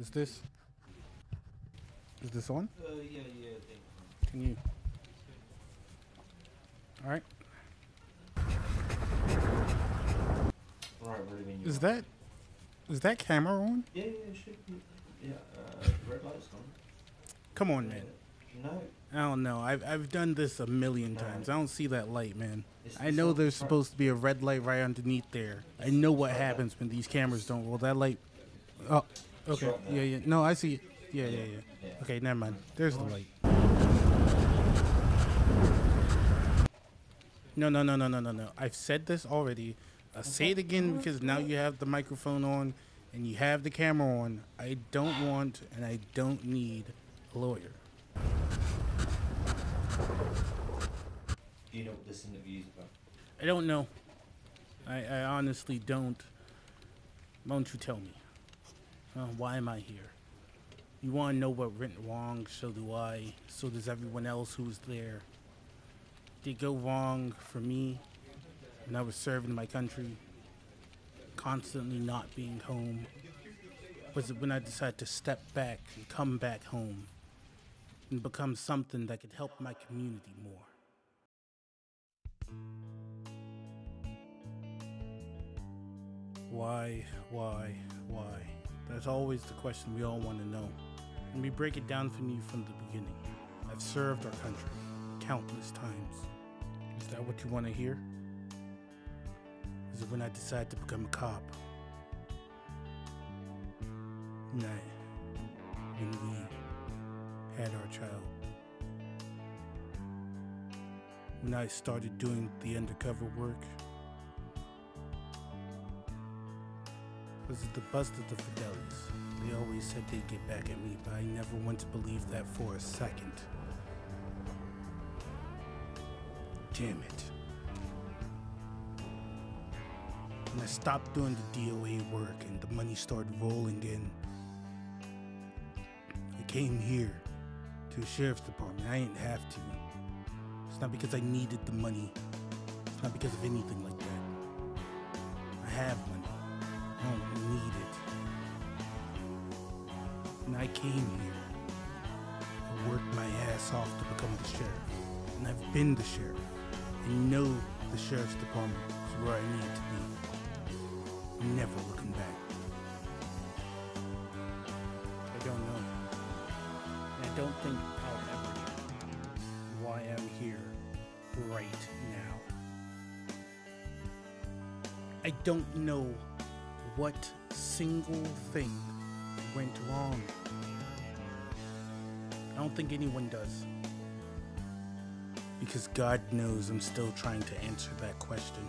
Is this? Is this on? Uh, yeah, yeah, I think. Can you? All right. Right, ready when you Is that? Is that camera on? Yeah, yeah, it should be. Yeah, uh, red light's on. Come on, man. No, I don't know. I've I've done this a million times. I don't see that light, man. It's- I know there's front- supposed to be a red light right underneath there. I know what happens when these cameras don't roll. That light. Oh, okay. right. Yeah, yeah. No, I see it. Yeah, yeah, yeah. Yeah. Okay, never mind. There's the light. No, no, no, no, no, no, no. I've said this already. I'll say it again because now you have the microphone on and you have the camera on. I don't want and I don't need a lawyer. Do you know what this interview is about? I don't know. I, I honestly don't. Won't you tell me? Uh, why am I here? You want to know what went wrong? So do I. So does everyone else who's there. Did go wrong for me when I was serving my country? Constantly not being home? Was it when I decided to step back and come back home and become something that could help my community more? Why, why, why? That's always the question we all want to know. Let me break it down for you from the beginning. I've served our country countless times. Is that what you want to hear? Is it when I decided to become a cop? Nah. When we had our child. When I started doing the undercover work. Was it the bust of the Fidelis? They always said they'd get back at me, but I never went to believe that for a second. Damn it. When I stopped doing the DEA work and the money started rolling in, I came here to the sheriff's department. I didn't have to. It's not because I needed the money. It's not because of anything like that. I have money. I don't need it. And I came here. and worked my ass off to become the sheriff. And I've been the sheriff. I know the sheriff's department is where I need to be. I'm never looking back. I don't know. And I don't think I'll ever know why I'm here right now. I don't know what single thing went wrong. I don't think anyone does. Because God knows I'm still trying to answer that question.